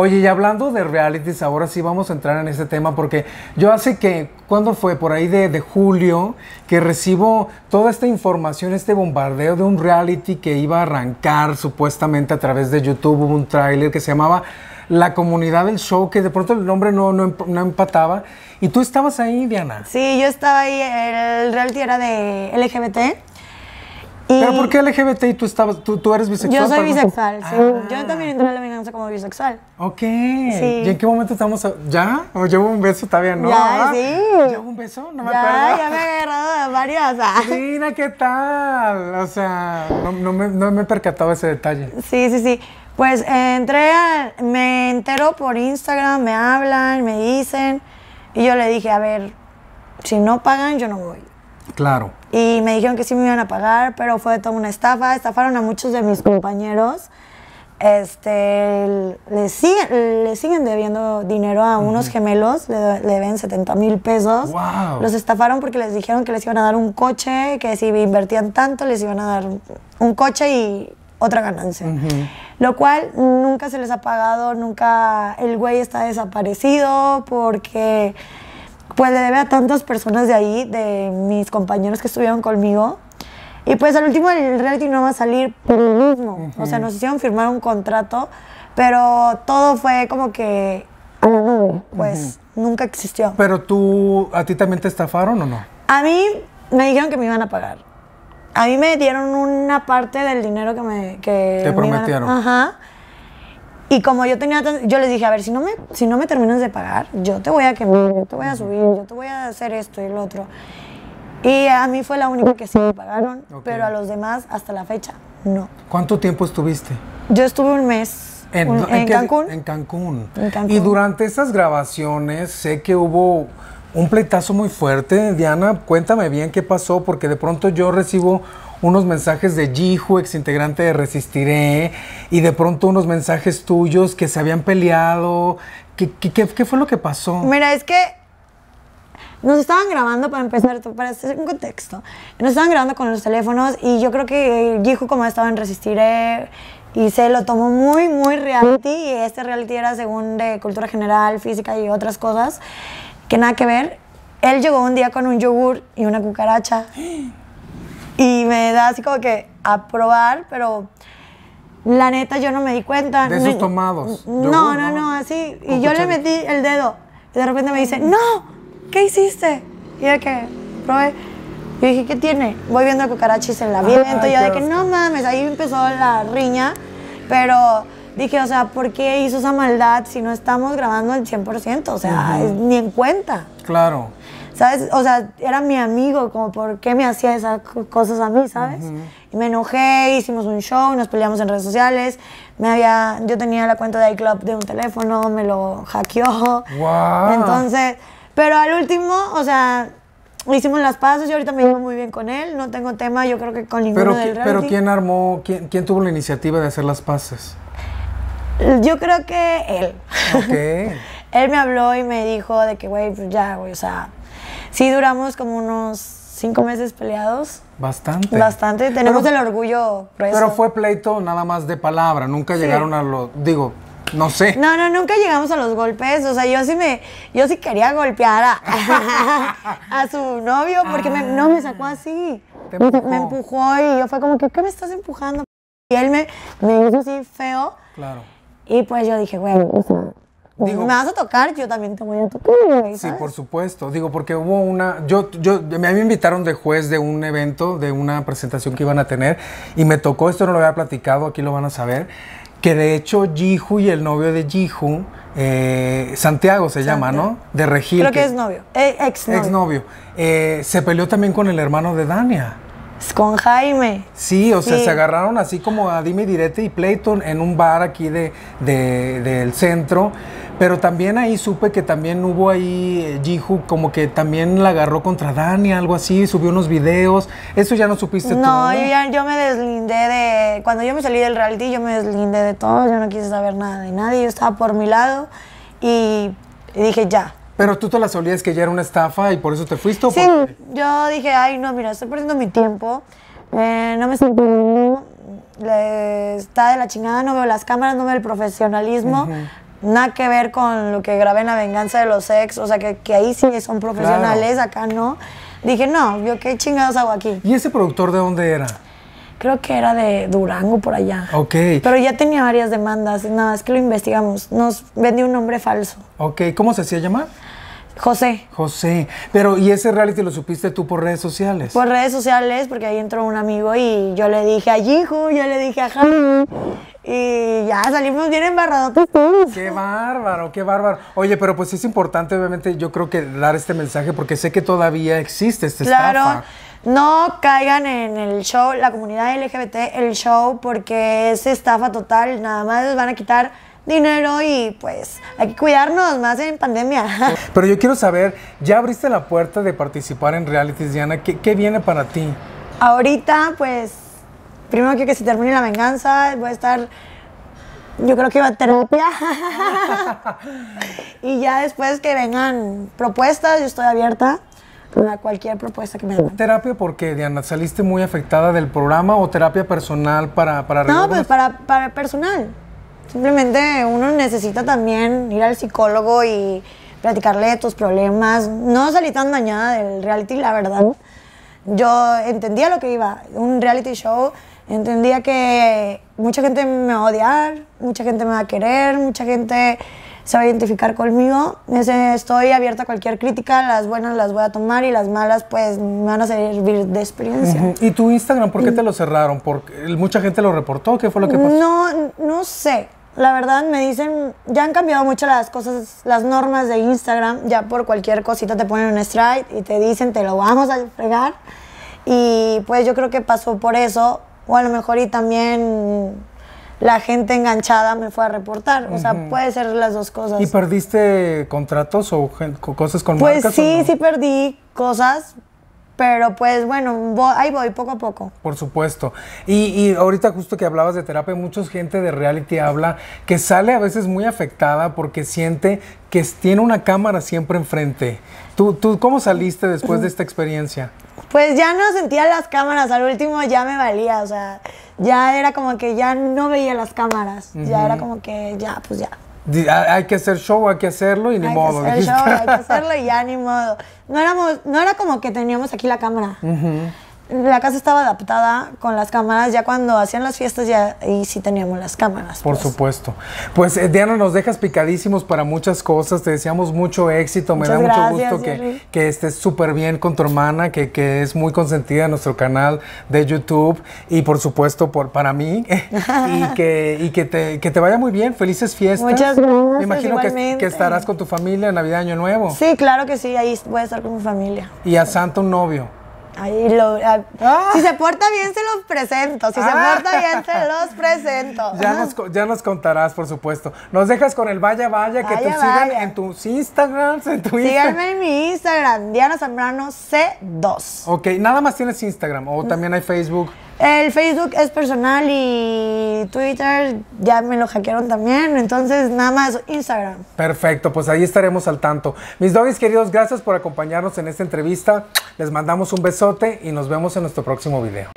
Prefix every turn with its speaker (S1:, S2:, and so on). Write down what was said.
S1: Oye, y hablando de realities, ahora sí vamos a entrar en ese tema porque yo hace que, ¿cuándo fue? Por ahí de, julio, que recibo toda esta información, este bombardeo de un reality que iba a arrancar supuestamente a través de YouTube, hubo un tráiler que se llamaba La Comunidad del Show, que de pronto el nombre no, no, no empataba. Y tú estabas ahí, Diana.
S2: Sí, yo estaba ahí, el reality era de LGBT. Y
S1: ¿Pero por qué LGBT y tú, estabas, tú, tú eres bisexual?
S2: Yo soy bisexual, sí.
S1: Ah.
S2: Yo también entré a la venganza como bisexual.
S1: Ok. ¿Y en qué momento estamos? a- ¿Ya? ¿O llevo un beso todavía? No.
S2: Ya, sí.
S1: ¿Llevo un beso? No me
S2: ya,
S1: acuerdo.
S2: ya me he agarrado de varias. ah.
S1: Mira, ¿qué tal? O sea, no, no me, no me he percatado ese detalle.
S2: Sí, sí, sí. Pues eh, entré, a- me entero por Instagram, me hablan, me dicen. Y yo le dije, a ver, si no pagan, yo no voy.
S1: Claro.
S2: Y me dijeron que sí me iban a pagar, pero fue toda una estafa. Estafaron a muchos de mis compañeros. Este, le siguen, le siguen debiendo dinero a unos gemelos, le, le deben 70 mil pesos.
S1: Wow.
S2: Los estafaron porque les dijeron que les iban a dar un coche, que si invertían tanto les iban a dar un coche y otra ganancia. Lo cual nunca se les ha pagado, nunca el güey está desaparecido porque pues le debe a tantas personas de ahí, de mis compañeros que estuvieron conmigo. Y pues al último el reality no va a salir por lo mismo. O sea, nos hicieron firmar un contrato, pero todo fue como que a la nube. Pues nunca existió.
S1: Pero tú, ¿a ti también te estafaron o no?
S2: A mí me dijeron que me iban a pagar. A mí me dieron una parte del dinero que me que
S1: Te
S2: me iban a-
S1: prometieron.
S2: Ajá. Y como yo tenía yo les dije, a ver, si no me si no me terminas de pagar, yo te voy a quemar, yo te voy a subir, yo te voy a hacer esto y lo otro. Y a mí fue la única que sí me pagaron,
S1: Ok.
S2: pero a los demás hasta la fecha no.
S1: ¿Cuánto tiempo estuviste?
S2: Yo estuve un mes
S1: ¿En,
S2: un-
S1: en
S2: en
S1: qué-
S2: Cancún.
S1: En Cancún.
S2: En Cancún.
S1: Y durante esas grabaciones sé que hubo un pleitazo muy fuerte. Diana, cuéntame bien qué pasó, porque de pronto yo recibo unos mensajes de Jihu, ex integrante de Resistiré, y de pronto unos mensajes tuyos que se habían peleado. ¿Qué, qué- fue lo que pasó?
S2: Mira, es que nos estaban grabando para empezar, para hacer un contexto. Nos estaban grabando con los teléfonos y yo creo que Jihu, como estaba en Resistiré, y se lo tomó muy, muy reality. Y este reality era según de cultura general, física y otras cosas que nada que ver. Él llegó un día con un yogur y una cucaracha. Y me da así como que a probar, pero la neta yo no me di cuenta.
S1: De esos
S2: No-
S1: tomados,
S2: No, no,
S1: ¿no?
S2: así. Y yo le metí el dedo. Y de repente me dice, no, ¿qué hiciste? Y de que probé. Yo dije, ¿qué tiene? Voy viendo y se la viento. Y yo de que no mames, ahí empezó la riña. Pero dije, o sea, ¿por qué hizo esa maldad si no estamos grabando al 100%? O sea, es- ni en cuenta.
S1: Claro.
S2: ¿Sabes? O sea, era mi amigo, como por qué me hacía esas co- cosas a mí, ¿sabes? Y me enojé, hicimos un show, nos peleamos en redes sociales. Me había, yo tenía la cuenta de iClub de un teléfono, me lo hackeó.
S1: Guau.
S2: Entonces, pero al último, o sea, hicimos las paces, yo ahorita me llevo muy bien con él, no tengo tema, yo creo que con ninguno
S1: Pero,
S2: del
S1: pero. ¿quién armó, quién, quién tuvo la iniciativa de hacer las paces?
S2: Yo creo que él.
S1: Ok.
S2: Él me habló y me dijo de que, güey, pues ya, güey, o sea, sí duramos como unos cinco meses peleados.
S1: Bastante.
S2: Bastante. Tenemos
S1: Pero-
S2: el orgullo.
S1: Pero fue pleito nada más de palabra, nunca llegaron a lo, digo, no sé.
S2: No, no, nunca llegamos a los golpes. O sea, yo sí me, yo sí quería golpear a, a su novio porque me- no me sacó así. Me,
S1: empujó.
S2: me empujó y yo fue como que, ¿qué me estás empujando? Y él me, me hizo así feo.
S1: Claro.
S2: Y pues yo dije, güey, o sea,
S1: Digo-
S2: me vas a tocar, yo también te voy a tocar,
S1: Sí, por supuesto. Digo, porque hubo una. Yo, yo, me, a mí me invitaron de juez de un evento, de una presentación que iban a tener, y me tocó, esto no lo había platicado, aquí lo van a saber, que de hecho Jihu y el novio de Jihu, eh, Santiago se llama, ¿no? De Regil.
S2: Creo que es novio, eh, ex novio.
S1: Exnovio. Eh, se peleó también con el hermano de Dania.
S2: Con Jaime.
S1: Sí, o sea, se agarraron así como a dime direte y Playton en un bar aquí de, de- del centro. Pero también ahí supe que también hubo ahí eh, Jihu como que también la agarró contra Dani, algo así, subió unos videos. Eso ya no supiste tú.
S2: No, yo, ya, yo me deslindé de... Cuando yo me salí del reality, yo me deslindé de todo. Yo no quise saber nada de nadie. Yo estaba por mi lado y, y dije, ya.
S1: Pero tú te la solías que ya era una estafa y por eso te fuiste. ¿o
S2: Sí,
S1: por
S2: yo dije, ay, no, mira, estoy perdiendo mi tiempo. eh, no me perdiendo. le- está de la chingada, no veo las cámaras, no veo el profesionalismo. Nada que ver con lo que grabé en La Venganza de los Ex, o sea, que, que ahí sí son profesionales, acá no. Dije, no, yo qué chingados hago aquí.
S1: ¿Y ese productor de dónde era?
S2: Creo que era de Durango por allá.
S1: Ok.
S2: Pero ya tenía varias demandas. No, es que lo investigamos. Nos vendió un nombre falso.
S1: Ok, ¿cómo se hacía llamar?
S2: José.
S1: José. Pero, ¿y ese reality lo supiste tú por redes sociales?
S2: Por redes sociales, porque ahí entró un amigo y yo le dije a Yihu, yo le dije a Javi. Y ya salimos bien embarrados todos.
S1: Qué bárbaro, qué bárbaro. Oye, pero pues es importante, obviamente, yo creo que dar este mensaje porque sé que todavía existe esta
S2: Claro.
S1: estafa.
S2: No caigan en el show, la comunidad LGBT, el show, porque es estafa total. Nada más les van a quitar dinero y pues hay que cuidarnos más en pandemia.
S1: Pero yo quiero saber, ¿ya abriste la puerta de participar en realities, Diana? ¿Qué, qué viene para ti?
S2: Ahorita, pues, primero quiero que se termine la venganza, voy a estar, yo creo que iba a terapia. y ya después que vengan propuestas, yo estoy abierta a cualquier propuesta que me hagan.
S1: ¿Terapia por qué, Diana? ¿Saliste muy afectada del programa o terapia personal para, para
S2: No, pues para, para personal. Simplemente uno necesita también ir al psicólogo y platicarle de tus problemas. No salí tan dañada del reality, la verdad. Yo entendía lo que iba. Un reality show, entendía que mucha gente me va a odiar, mucha gente me va a querer, mucha gente se va a identificar conmigo. Estoy abierta a cualquier crítica, las buenas las voy a tomar y las malas pues me van a servir de experiencia.
S1: Ujú. ¿Y tu Instagram, por qué te lo cerraron? ¿Porque mucha gente lo reportó? ¿Qué fue lo que pasó?
S2: No, no sé. La verdad me dicen, ya han cambiado mucho las cosas, las normas de Instagram, ya por cualquier cosita te ponen un strike y te dicen te lo vamos a fregar. Y pues yo creo que pasó por eso, o a lo mejor y también la gente enganchada me fue a reportar. O sea, puede ser las dos cosas.
S1: ¿Y perdiste contratos o cosas con
S2: Pues
S1: marcas? o
S2: sí,
S1: no?
S2: sí perdí cosas, pero pues bueno, vo- ahí voy poco a poco.
S1: Por supuesto. Y, y ahorita justo que hablabas de terapia, mucha gente de reality habla que sale a veces muy afectada porque siente que tiene una cámara siempre enfrente. ¿Tú, tú cómo saliste después de esta experiencia?
S2: Pues ya no sentía las cámaras, al último ya me valía, o sea, ya era como que ya no veía las cámaras, ya era como que ya, pues ya.
S1: "Ah, Hay que hacer show, hay que hacerlo y ni
S2: hay
S1: modo.
S2: que hacer show, hay que hacerlo y ya ni modo. No éramos, no era como que teníamos aquí la cámara. La casa estaba adaptada con las cámaras, ya cuando hacían las fiestas ya ahí sí teníamos las cámaras.
S1: Por
S2: pues.
S1: supuesto. Pues eh, Diana, nos dejas picadísimos para muchas cosas. Te deseamos mucho éxito. Me
S2: Muchas
S1: da mucho gusto que, estés súper bien con tu hermana, que, que es muy consentida en nuestro canal de YouTube y por supuesto por, para mí. y que, y que, te, que te vaya muy bien. Felices fiestas.
S2: Muchas gracias,
S1: Me imagino que, estarás con tu familia en Navidad, Año Nuevo.
S2: Sí, claro que sí, ahí voy a estar con mi familia.
S1: Y a Santa un novio.
S2: Ahí lo, a-
S1: Ah.
S2: Si se porta bien, se los presento. Si
S1: Ah.
S2: se porta bien, se los presento.
S1: Ya nos, ya nos contarás, por supuesto. Nos dejas con el Vaya Vaya, que te
S2: Vaya,
S1: sigan
S2: vaya.
S1: en tus Instagrams, en tu Instagram.
S2: Síganme en mi Instagram, Diana Zambrano C2.
S1: Ok, nada más tienes Instagram o también hay Facebook.
S2: El Facebook es personal y Twitter ya me lo hackearon también, entonces nada más Instagram.
S1: Perfecto, pues ahí estaremos al tanto. Mis doggies queridos, gracias por acompañarnos en esta entrevista. Les mandamos un besote y nos vemos en nuestro próximo video.